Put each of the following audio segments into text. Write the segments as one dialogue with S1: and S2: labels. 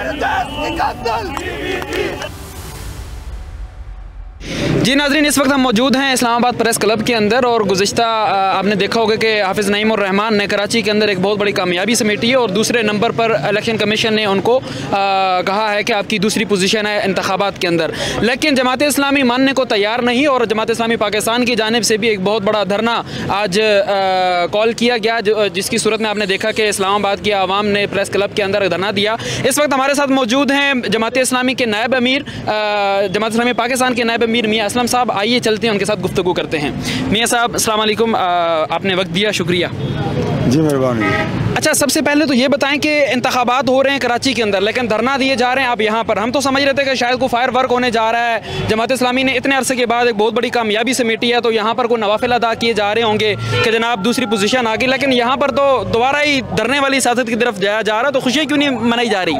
S1: दस इकहत्तर जी नाजरीन इस वक्त हम मौजूद हैं इस्लामाबाद प्रेस क्लब के अंदर और गुज्त आपने देखा होगा कि हाफिज़ नईम और रहमान ने कराची के अंदर एक बहुत बड़ी कामयाबी समेटी है और दूसरे नंबर पर इलेक्शन कमीशन ने उनको आ, कहा है कि आपकी दूसरी पोजीशन है इंतबात के अंदर। लेकिन जमात इस्लामी मानने को तैयार नहीं और जमात इस्लामी पाकिस्तान की जानब से भी एक बहुत बड़ा धरना आज कॉल किया गया जिसकी सूरत में आपने देखा कि इस्लामाबाद की आवाम ने प्रेस क्लब के अंदर धरना दिया। इस वक्त हमारे साथ मौजूद हैं जमात इस्लामी के नायब अमीर जमात इस्लामी पाकिस्तान के नायब अमीर मियाँ असलम साहब आइए चलते हैं उनके साथ गुफ्तु करते हैं। मियाँ साहब असलम आपने वक्त दिया शुक्रिया।
S2: जी मेहरबानी।
S1: अच्छा सबसे पहले तो ये बताएँ कि इंतबात हो रहे हैं कराची के अंदर लेकिन धरना दिए जा रहे हैं आप यहाँ पर। हम तो समझ रहे थे कि शायद को फायर वर्क होने जा रहा है। जमात इस्लामी ने इतने अरसे के बाद एक बहुत बड़ी कामयाबी से समेटी है तो यहाँ पर कोई नवाफिल अदा किए जा रहे होंगे कि जनाब दूसरी पोजीशन आ गई। लेकिन यहाँ पर तो दोबारा ही धरने वाली सियासत की तरफ़ जाया जा रहा है तो खुशियाँ क्यों नहीं मनाई जा रही?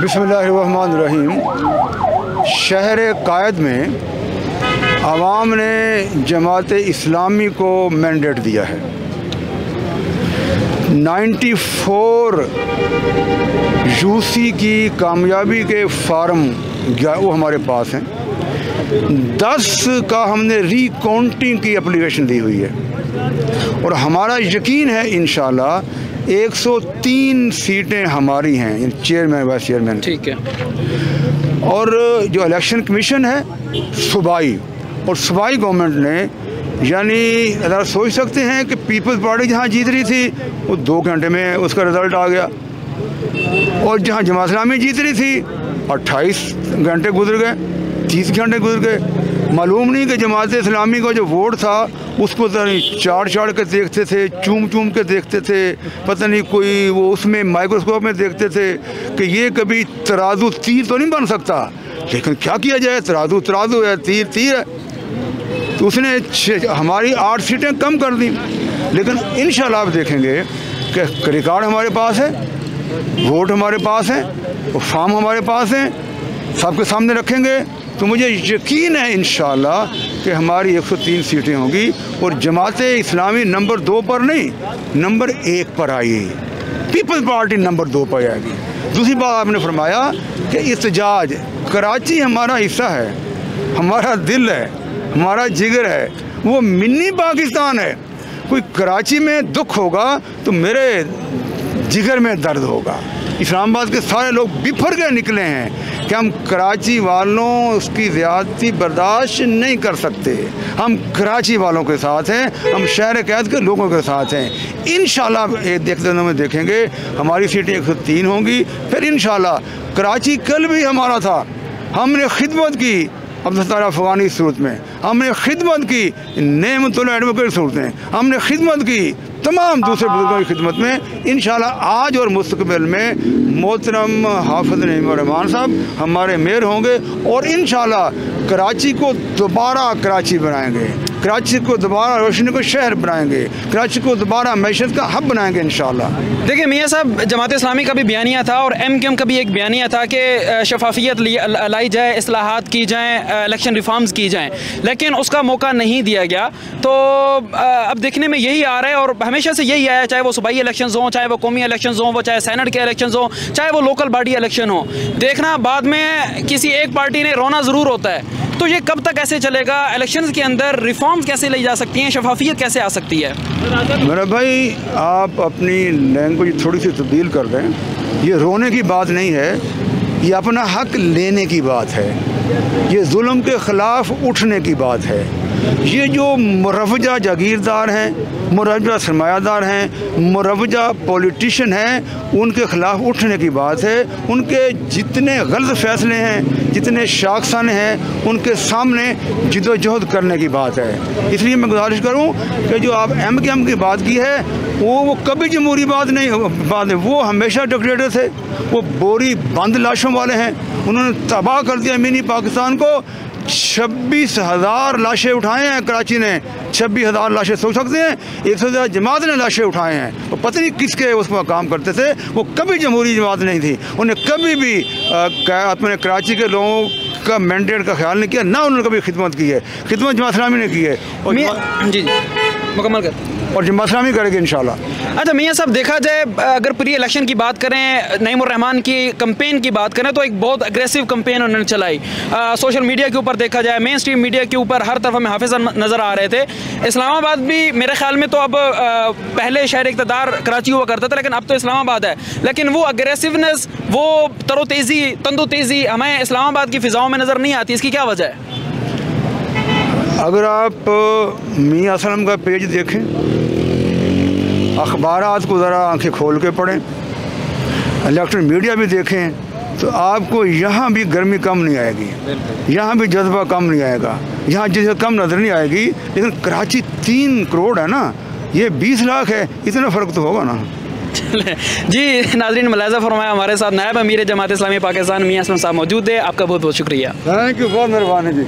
S2: बिस्मिल्लाहिर्रहमानिर्रहीम। शहर कायद में आवाम ने जमात इस्लामी को मैंडेट दिया है। 94 यूसी की कामयाबी के फार्म वो हमारे पास हैं। 10 का हमने रिकाउंटिंग की अप्लीकेशन दी हुई है। और हमारा यकीन है इन 103 सीटें हमारी हैं चेयरमैन वाइस चेयरमैन।
S1: ठीक है।
S2: और जो इलेक्शन कमीशन है सूबाई और सूबाई गवर्नमेंट ने, यानी अगर सोच सकते हैं कि पीपल्स पार्टी जहाँ जीत रही थी, वो दो घंटे में उसका रिज़ल्ट आ गया। और जहाँ जमा इस्लामी जीत रही थी, अट्ठाईस घंटे गुजर गए, तीस घंटे गुजर गए। मालूम नहीं कि जमात इस्लामी का जो वोट था उसको पता नहीं चाड़ चाड़ के देखते थे चूम चूम के देखते थे, पता नहीं कोई वो उसमें माइक्रोस्कोप में देखते थे कि ये कभी तराजू तीर तो नहीं बन सकता। लेकिन क्या किया जाए, तराजू तराजू है, तीर तीर है। तो उसने हमारी आठ सीटें कम कर दी। लेकिन इन आप देखेंगे कि रिकॉर्ड हमारे पास है, वोट हमारे पास है, फॉर्म हमारे पास हैं, सबके सामने रखेंगे। तो मुझे यकीन है इन कि हमारी 103 सीटें होंगी और जमात इस्लामी नंबर दो पर नहीं, नंबर एक पर आएगी पीपल्स पार्टी नंबर दो पर आएगी। दूसरी बात आपने फरमाया कि इतजाज कराची हमारा हिस्सा है, हमारा दिल है, हमारा जिगर है, वो मिनी पाकिस्तान है। कोई कराची में दुख होगा तो मेरे जिगर में दर्द होगा। इस्लामाबाद के सारे लोग बिफर के निकले हैं। कि हम कराची वालों उसकी ज़्यादती बर्दाश्त नहीं कर सकते। हम कराची वालों के साथ हैं, हम शहर कैद के लोगों के साथ हैं। इन देखते दिनों में देखेंगे, हमारी सीटें एक सौ तीन होंगी, फिर इन कराची कल भी हमारा था, हमने खिदमत की अब्दुल अफ़गानी सूरत में। हमने खिदमत की नमतुल एडवोकेट सूरत में। हमने खिदमत की, तमाम दूसरे बुज़ुर्गों की खिदमत में। इन आज और मुस्तबिल में मोहतरम हाफज नईमान साहब हमारे मेयर होंगे और इन कराची को दोबारा कराची बनाएँगे। कराची को दोबारा रोशनी को शहर बनाएँगे। कराची को दोबारा मैशत का हब बनाएँगे इन
S1: देखिए, मियाँ साहब, जमात इस्लामी का भी बयानिया था और एम के एम का भी एक बयानिया था कि शफाफियत लाई जाए असलाहत की जाएँ इलेक्शन रिफॉर्म्स की जाएँ। लेकिन उसका मौका नहीं दिया गया। तो अब देखने में यही आ रहा है और हमेशा से यही आया, चाहे वो सूबाई इलेक्शन हों, चाहे वो कौमी इलेक्शन हों, वो चाहे सैनट के इलेक्शन हों, चाहे वो लोकल बॉडी इलेक्शन हो। देखना, बाद में किसी एक पार्टी ने रोना ज़रूर होता है। तो ये कब तक ऐसे चलेगा? इलेक्शन के अंदर रिफॉर्म्स कैसे ले जा सकती हैं? शफाफियत कैसे आ सकती है?
S2: मेरा भाई, आप अपनी लैंग्वेज थोड़ी सी तब्दील कर दें। ये रोने की बात नहीं है, ये अपना हक लेने की बात है। ये जुल्म के ख़िलाफ़ उठने की बात है। ये जो मुरवजा जागीरदार हैं, मुरवजा सरमायादार हैं, मुरवजा पॉलिटिशन हैं, उनके ख़िलाफ़ उठने की बात है। उनके जितने गलत फ़ैसले हैं, जितने शाखसान हैं, उनके सामने जदोजहद करने की बात है। इसलिए मैं गुजारिश करूँ कि जो आप एम के एम की बात की है वो वो कभी जमहूरी बात नहीं बात है वो हमेशा डिक्टेटर थे। वो बोरी बंद लाशों वाले हैं। उन्होंने तबाह कर दिया मिनी पाकिस्तान को। छब्बीस हज़ार लाशें उठाए हैं कराची ने। छब्बीस हज़ार लाशें सोच सकते हैं। एक सौ ज़्यादा जमात ने लाशें उठाए हैं। वो पता नहीं किसके उस पर काम करते थे। वो कभी जमहूरी जमात नहीं थी। उन्हें कभी भी अपने कराची के लोगों का मैंडेट का ख्याल नहीं किया। ना उन्होंने कभी खिदमत की है। खिदमत जमात इस्लामी ने की है।
S1: और जी जी। मुकम्मल कर।
S2: और जमात इस्लामी करेगी इन
S1: अच्छा मियाँ साहब देखा जाए अगर प्री इलेक्शन की बात करें नईम रहमान की कंपेन की बात करें तो एक बहुत अग्रेसिव कंपेन उन्होंने चलाई। आ, सोशल मीडिया के ऊपर देखा जाए मेन स्ट्रीम मीडिया के ऊपर हर तरफ़ हमें हाफिज नज़र आ रहे थे। इस्लामाबाद भी मेरे ख्याल में तो अब आ, पहले शहर इकतदार कराची हुआ करता था लेकिन अब तो इस्लामाबाद है। लेकिन वो अग्रेसिवनेस वो तरो तेज़ी तंदो तेज़ी हमें इस्लामाबाद की फ़िज़ाओं में नज़र नहीं आती इसकी क्या वजह है?
S2: अगर आप मियाँ असलम का पेज देखें अखबार को ज़रा आँखें खोल के पढ़ें इलेक्ट्रॉनिक मीडिया भी देखें तो आपको यहाँ भी गर्मी कम नहीं आएगी। यहाँ भी जज्बा कम नहीं आएगा। यहाँ जैसे कम नज़र नहीं आएगी लेकिन कराची तीन करोड़ है ना ये बीस लाख है इतना फ़र्क तो होगा ना।
S1: जी नाजरीन मलाजा फरमाया हमारे साथ नायब अमीर जमात इस्लामी पाकिस्तान मियाँ साहब मौजूद है आपका बहुत बहुत शुक्रिया।
S2: थैंक यू बहुत मेहरबानी जी।